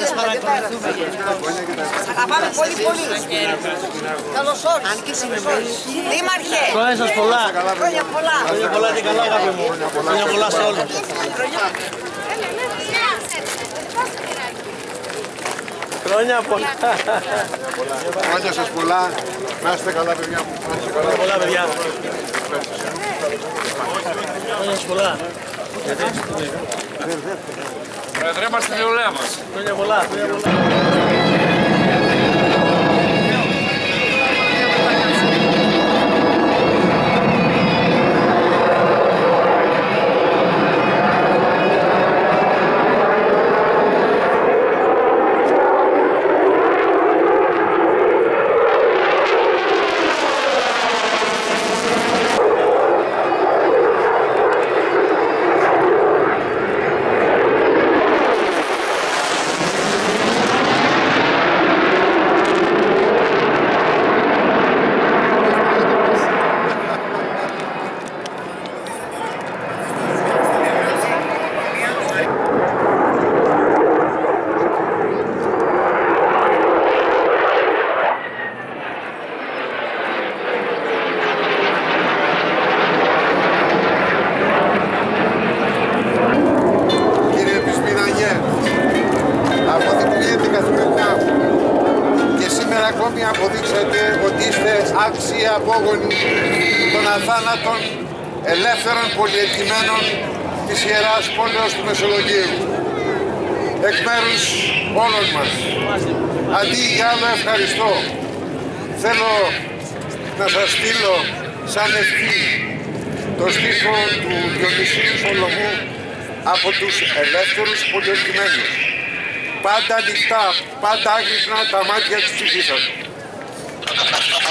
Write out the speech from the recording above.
Σας παρακολουθούμε. Σας αγαπάμε πολύ πολύ. Καλώς όρισατε. Αν και συνεχίζει. Δήμαρχε. Χρόνια σας πολλά. Χρόνια πολλά. Χρόνια πολλά και καλά αγάπη μου. Χρόνια πολλά σε όλους. Χρόνια πολλά. Χρόνια σας πολλά. Να είστε καλά παιδιά μου. Να είστε καλά. Χρόνια πολλά παιδιά. Χρόνια σας πολλά. Πρόεδρε, είμαστε στη δουλειά μας. Χρόνια πολλά. Ακόμη αποδείξατε ότι είστε άξιοι απόγονοι των αθάνατων ελεύθερων πολυετημένων της Ιεράς Πόλεως του Μεσολογγίου. Εκ μέρους όλων μας, αντί για άλλο ευχαριστώ, θέλω να σας στείλω σαν ευχή το στίχο του Διονυσίου Σολομού από τους ελεύθερους πολιορκημένους. Πάντα ανοιχτά, πάντα άγρυπνα τα μάτια της ψυχής σας. 何?